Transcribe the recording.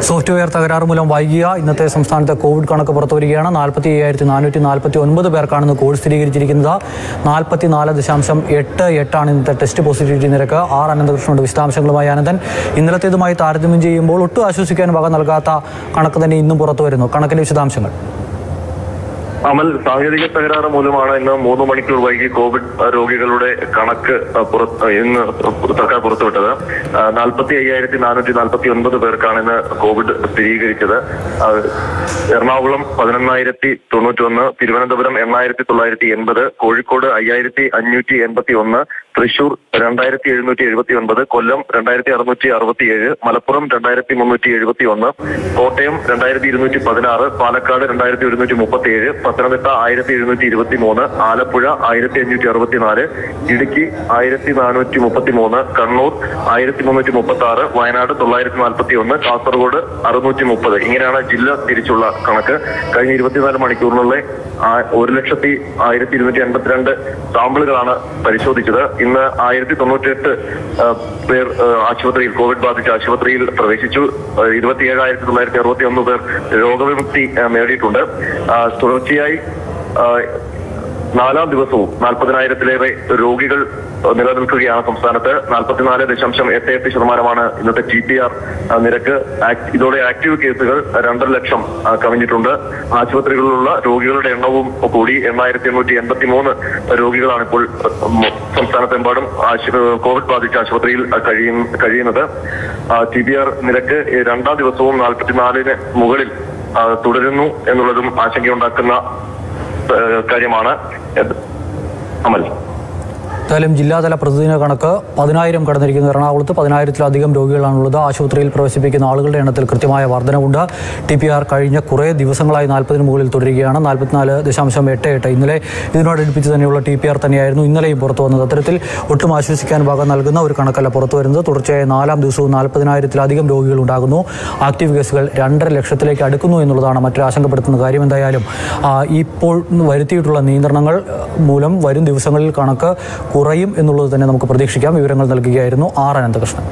Software തകരാറ് മൂലം വൈകിയ ഇന്നത്തെ സംസ്ഥാനത്തെ കോവിഡ് കണക്ക് പുറത്തുവരികയാണ് നാൽപ്പത്തി അയ്യായിരത്തി നാനൂറ്റി നാൽപ്പത്തി ഒൻപത് പേർക്കാണ് കോവിഡ് സ്ഥിരീകരിച്ചിരിക്കുന്നത്. നാൽപ്പത്തി നാല് ദശാംശം എട്ട് എട്ടാണ് ഇന്നത്തെ ടെസ്റ്റ് പോസിറ്റിവിറ്റി നിരക്ക്. ആർ അനന്തകൃഷ്ണനുണ്ട് വിശദാംശങ്ങളുമായി അനന്തൻ. ഇന്നലത്തേതുമായി താരതമ്യം ചെയ്യുമ്പോൾ ഒട്ടും ആശ്വസിക്കാൻ വക നൽകാത്ത കണക്ക് തന്നെ ഇന്നും പുറത്തു വരുന്നു. കണക്കിലെ വിശദാംശങ്ങൾ. അമൽ സാങ്കേതിക തകരാറ് മൂലമാണ് ഇന്ന് മൂന്ന് മണിക്കൂർ വൈകി കോവിഡ് രോഗികളുടെ കണക്ക് ഇന്ന് സർക്കാർ പുറത്തുവിട്ടത്. നാൽപ്പത്തി അയ്യായിരത്തി നാനൂറ്റി നാൽപ്പത്തി ഒൻപത് പേർക്കാണ് ഇന്ന് കോവിഡ് സ്ഥിരീകരിച്ചത്. എറണാകുളം പതിനൊന്നായിരത്തി തൊണ്ണൂറ്റി ഒന്ന് തിരുവനന്തപുരം എണ്ണായിരത്തി തൊള്ളായിരത്തി എൺപത് കോഴിക്കോട് അയ്യായിരത്തി അഞ്ഞൂറ്റി എൺപത്തി ഒന്ന് തൃശൂർ രണ്ടായിരത്തി എഴുന്നൂറ്റി എഴുപത്തി ഒൻപത് കൊല്ലം രണ്ടായിരത്തി അറുന്നൂറ്റി അറുപത്തിയേഴ് മലപ്പുറം രണ്ടായിരത്തി മുന്നൂറ്റി എഴുപത്തി ഒന്ന് കോട്ടയം രണ്ടായിരത്തി ഇരുന്നൂറ്റി പതിനാറ് പാലക്കാട് രണ്ടായിരത്തി ഒരുന്നൂറ്റി മുപ്പത്തിയേഴ് പത്തനംതിട്ട ആയിരത്തി എഴുന്നൂറ്റി ഇരുപത്തി മൂന്ന് ആലപ്പുഴ ആയിരത്തി അഞ്ഞൂറ്റി അറുപത്തിനാല് ഇടുക്കി ആയിരത്തി നാനൂറ്റി മുപ്പത്തി മൂന്ന് കണ്ണൂർ ആയിരത്തി മുന്നൂറ്റി മുപ്പത്തി ആറ് വയനാട് തൊള്ളായിരത്തി നാൽപ്പത്തി ഒന്ന് കാസർഗോഡ് അറുന്നൂറ്റി മുപ്പത് ഇങ്ങനെയാണ് ജില്ല തിരിച്ചുള്ള കണക്ക്. കഴിഞ്ഞ ഇരുപത്തിനാല് മണിക്കൂറിനുള്ളിൽ ഒരു ലക്ഷത്തി ആയിരത്തി ഇരുന്നൂറ്റി എൺപത്തിരണ്ട് സാമ്പിളുകളാണ് പരിശോധിച്ചത്. ഇന്ന് ആയിരത്തി തൊണ്ണൂറ്റിയെട്ട് പേർ ആശുപത്രിയിൽ കോവിഡ് ബാധിച്ച ആശുപത്രിയിൽ പ്രവേശിച്ചു. ഇരുപത്തിയേഴായിരത്തി തൊള്ളായിരത്തി അറുപത്തി ഒന്ന് പേർ രോഗവിമുക്തി നേടിയിട്ടുണ്ട്. ആ, തുടർച്ചയായി നാലാം ദിവസവും നാൽപ്പതിനായിരത്തിലേറെ രോഗികൾ നിലനിൽക്കുകയാണ് സംസ്ഥാനത്ത്. നാൽപ്പത്തിനാല് ദശാംശം എട്ട് എട്ട് ശതമാനമാണ് ഇന്നത്തെ ടി പി ആർ നിരക്ക്. ഇതോടെ ആക്റ്റീവ് കേസുകൾ രണ്ടര ലക്ഷം കവിഞ്ഞിട്ടുണ്ട്. ആശുപത്രികളിലുള്ള രോഗികളുടെ എണ്ണവും കൂടി എണ്ണായിരത്തി എണ്ണൂറ്റി എൺപത്തി മൂന്ന് രോഗികളാണ് ഇപ്പോൾ സംസ്ഥാനത്തെമ്പാടും കോവിഡ് ബാധിച്ച ആശുപത്രിയിൽ കഴിയും കഴിയുന്നത്. ടി ബി ആർ നിരക്ക് രണ്ടാം ദിവസവും നാൽപ്പത്തിനാലിന് മുകളിൽ തുടരുന്നു എന്നുള്ളതും ആശങ്കയുണ്ടാക്കുന്ന കാര്യമാണ്. അമൽ. എന്തായാലും ജില്ലാതല പ്രതിദിന കണക്ക് പതിനായിരം കടന്നിരിക്കുന്നു എറണാകുളത്ത് പതിനായിരത്തിലധികം രോഗികളാണുള്ളത്. ആശുപത്രിയിൽ പ്രവേശിപ്പിക്കുന്ന ആളുകളുടെ എണ്ണത്തിൽ കൃത്യമായ വർധനവുണ്ട്. ടി പി ആർ കഴിഞ്ഞ കുറേ ദിവസങ്ങളായി നാൽപ്പതിന് മുകളിൽ തുടരുകയാണ്. നാൽപ്പത്തിനാല് ദശാംശം എട്ട് എട്ട്. ഇന്നലെ ഇതിനോടടുപ്പിച്ച് തന്നെയുള്ള ടി പി ആർ തന്നെയായിരുന്നു ഇന്നലെയും പുറത്തു വന്നത്. അത്തരത്തിൽ ഒട്ടും ആശ്വസിക്കാൻ വക നൽകുന്ന ഒരു കണക്കല്ല പുറത്തു വരുന്നത്. തുടർച്ചയായ നാലാം ദിവസവും നാൽപ്പതിനായിരത്തിലധികം രോഗികൾ ഉണ്ടാകുന്നു. ആക്റ്റീവ് കേസുകൾ രണ്ടര ലക്ഷത്തിലേക്ക് അടുക്കുന്നു എന്നുള്ളതാണ് മറ്റൊരു ആശങ്കപ്പെടുത്തുന്ന കാര്യം. എന്തായാലും ഇപ്പോൾ വരുത്തിയിട്ടുള്ള നിയന്ത്രണങ്ങൾ മൂലം വരും ദിവസങ്ങളിൽ കണക്ക് കുറയും എന്നുള്ളത് തന്നെ നമുക്ക് പ്രതീക്ഷിക്കാം. വിവരങ്ങൾ നൽകുകയായിരുന്നു ആർ അനന്തകൃഷ്ണൻ.